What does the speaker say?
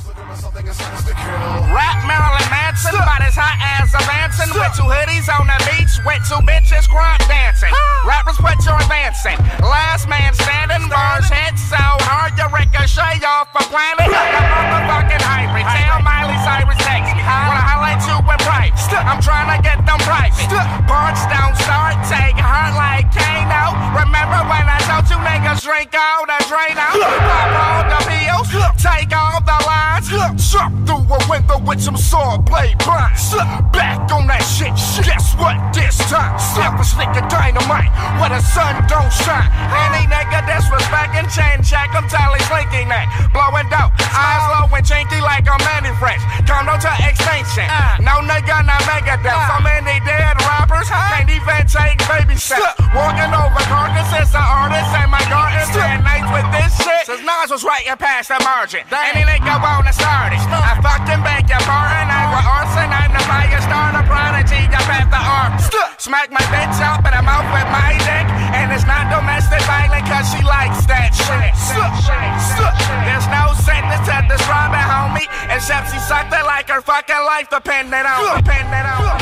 Rap Marilyn Manson, but his hot ass advancing with two hoodies on the beach with two bitches crunk dancing. Rappers put your advancing. Last man standing, bars hit so hard you ricochet off a planet. The motherfucking hybrid. Tell Miley Cyrus text. Wanna highlight you with price. I'm trying to get them private. Parts don't start, take heart like Kano. Remember when I told you niggas drink all the Drano? Window with some saw blade blinds. Back on that shit. Guess what this time? Slap a slick of dynamite where the sun don't shine. Any nigga disrespecting, chain check till he's slinking neck. Blowing dope, eyes low and chinky like a many fresh. Come no to extinction. Uh. No nigga, not Megadeth. Was writing past the margin. Any nigga wanna start it. I fucking beg your pardon. I was arson. I'm the fire starter prodigy. I path the art. Smack my bitch up in the mouth with my dick. And it's not domestic violence cause she likes that shit. There's no sentence to describe it, homie. Except she sucked it like her fucking life depended on. Depended on.